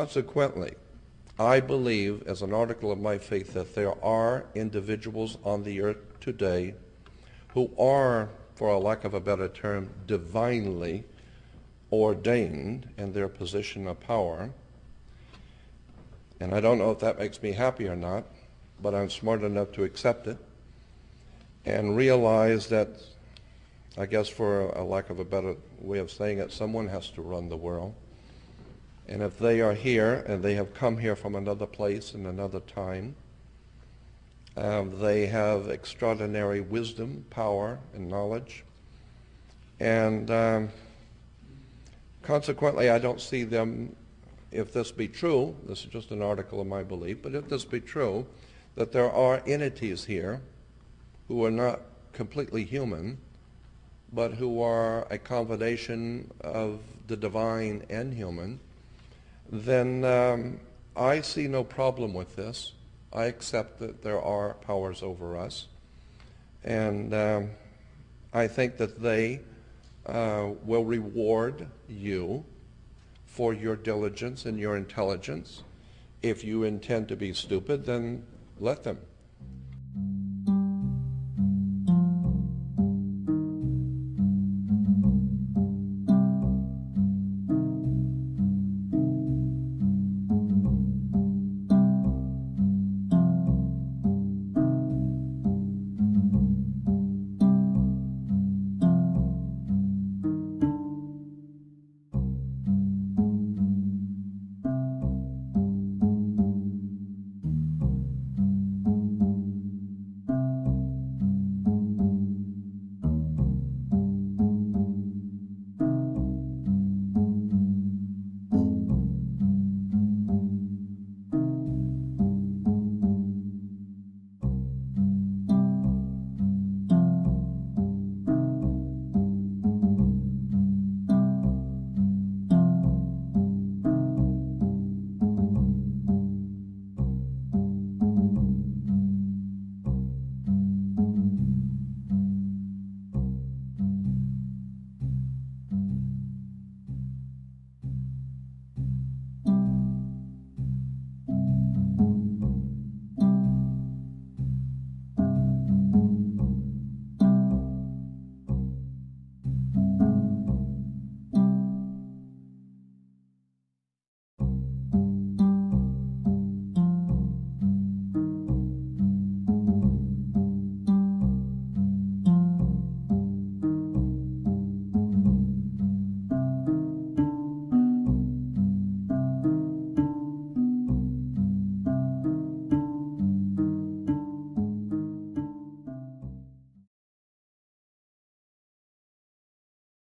Consequently, I believe, as an article of my faith, that there are individuals on the earth today who are, for a lack of a better term, divinely ordained in their position of power. And I don't know if that makes me happy or not, but I'm smart enough to accept it and realize that, I guess for a lack of a better way of saying it, someone has to run the world. And if they are here and they have come here from another place and another time, um, they have extraordinary wisdom, power, and knowledge. And um, consequently, I don't see them, if this be true, this is just an article of my belief, but if this be true, that there are entities here who are not completely human, but who are a combination of the divine and human, then um, I see no problem with this. I accept that there are powers over us. And um, I think that they uh, will reward you for your diligence and your intelligence. If you intend to be stupid, then let them.